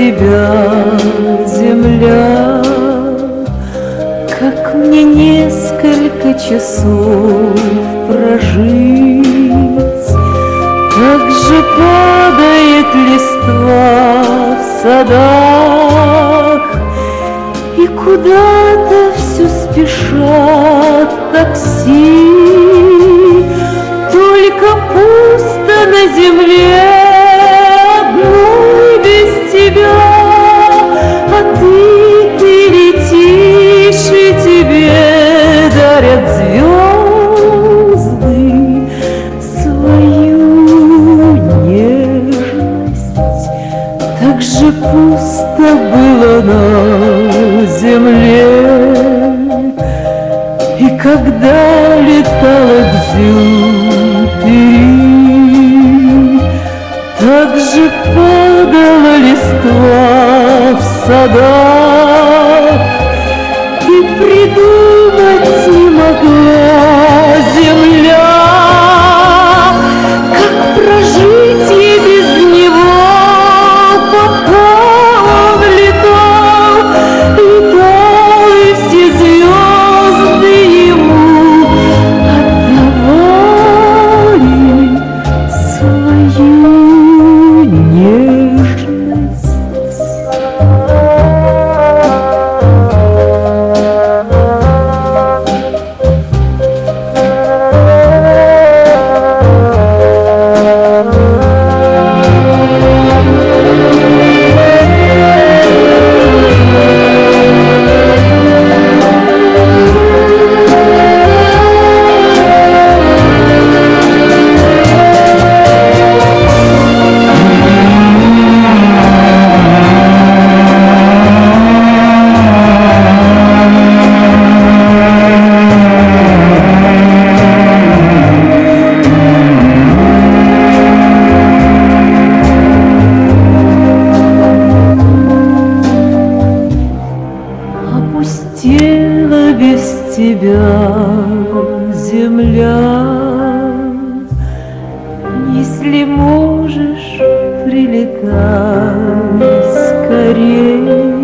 тебя, земля, Как мне несколько часов прожить, Так же падает листва в садах, И куда-то все спешат такси, Только пусто на земле пусто было на земле, и когда летала Дзюпери, так же падала листва в садах, Опустела без тебя земля. Если можешь, прилетай скорей.